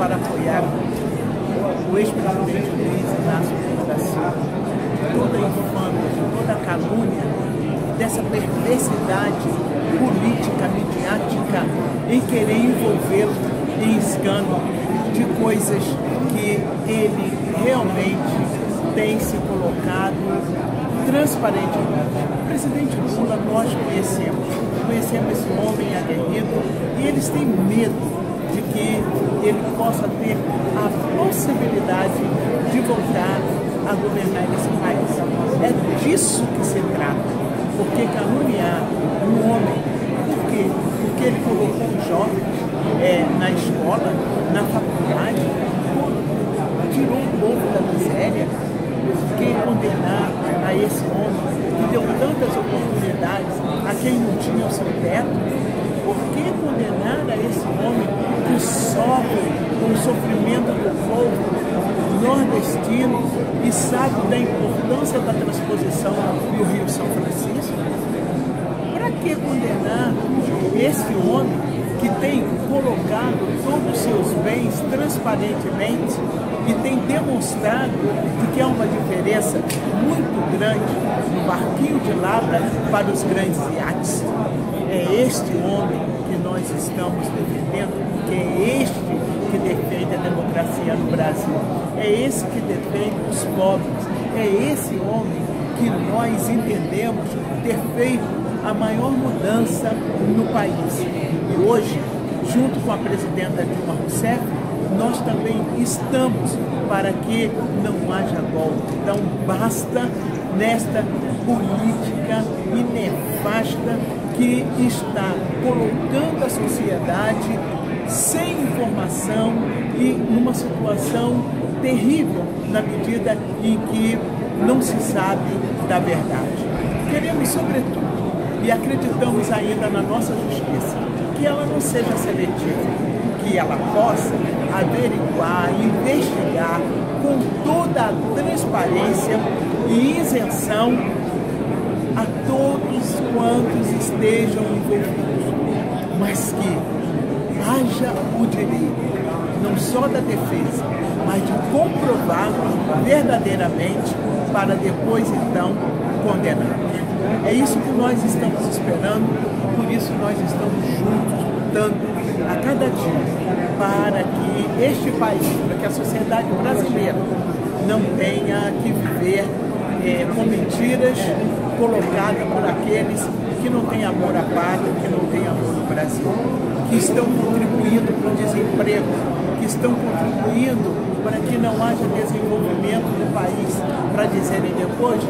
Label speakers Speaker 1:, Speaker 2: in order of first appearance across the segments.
Speaker 1: para apoiar o ex-presidente Luiz Inácio Lula da Silva. Toda a infâmia, toda a calúnia dessa perversidade política, midiática, em querer envolvê-lo em escândalo de coisas que ele realmente tem se colocado transparentemente. O presidente Lula nós conhecemos, conhecemos esse homem aguerrido e eles têm medo de que ele possa ter a possibilidade de voltar a governar esse país. É disso que se trata. Porque caluniar um homem, por quê? Porque ele colocou um jovem é, na escola, na faculdade, tirou o povo da miséria, que condenar a esse homem que deu tantas oportunidades a quem não tinha o seu teto? Por que condenar a esse homem que sofre com o sofrimento do povo nordestino e sabe da importância da transposição do Rio São Francisco? Para que condenar esse homem que tem colocado todos os seus bens transparentemente e tem demonstrado que há uma diferença muito grande no barquinho de lata para os grandes iates. É este homem que nós estamos defendendo, porque é este que defende a democracia no Brasil, é esse que defende os pobres, é esse homem que nós entendemos ter feito a maior mudança no país. E hoje, junto com a presidenta Dilma Rousseff, nós também estamos para que não haja golpe. Então, basta nesta política nefasta que está colocando a sociedade sem informação e numa situação terrível na medida em que não se sabe da verdade. Queremos, sobretudo, e acreditamos ainda na nossa justiça, que ela não seja seletiva, que ela possa averiguar, investigar com toda a transparência e isenção a todos quantos estejam envolvidos, mas que haja o direito, não só da defesa, mas de comprovar verdadeiramente para depois então condenar. É isso que nós estamos esperando, por isso nós estamos juntos, lutando a cada dia para que este país, para que a sociedade brasileira não tenha que viver é, com mentiras colocadas por aqueles que não têm amor à pátria, que não têm amor ao Brasil, que estão contribuindo para o desemprego, que estão contribuindo para que não haja desenvolvimento no país, para dizerem depois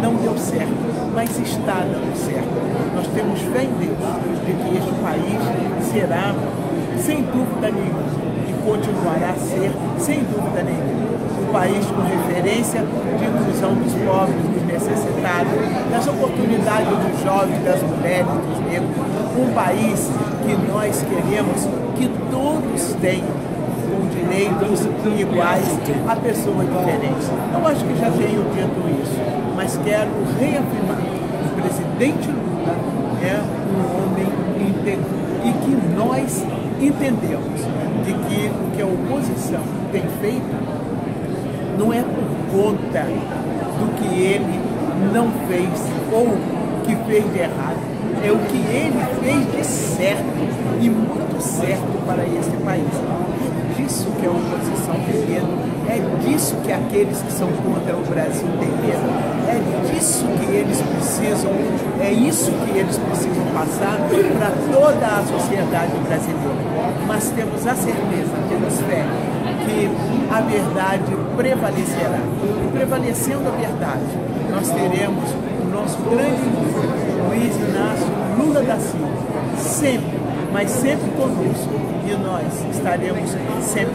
Speaker 1: não deu certo, mas está dando certo. Nós temos fé em Deus de que este país será, sem dúvida nenhuma, e continuará a ser, sem dúvida nenhuma, um país com referência de inclusão dos pobres, dos necessitados, das oportunidades dos jovens, das mulheres, dos negros. Um país que nós queremos que todos tenham com direitos iguais a pessoas diferentes. Eu acho que já tenho dito isso, mas quero reafirmar: o presidente Lula é um homem íntegro e que nós entendemos de que o que a oposição tem feito não é por conta do que ele não fez ou que fez de errado, é o que ele fez de certo e muito certo para esse país. Disso que a oposição tem medo, é disso que aqueles que são contra o Brasil têm medo, é disso que eles precisam, é isso que eles precisam passar para toda a sociedade brasileira. Mas temos a certeza, temos fé, que a verdade prevalecerá. E prevalecendo a verdade, nós teremos o nosso grande Luiz Inácio Lula da Silva, sempre mas sempre conosco e nós estaremos sempre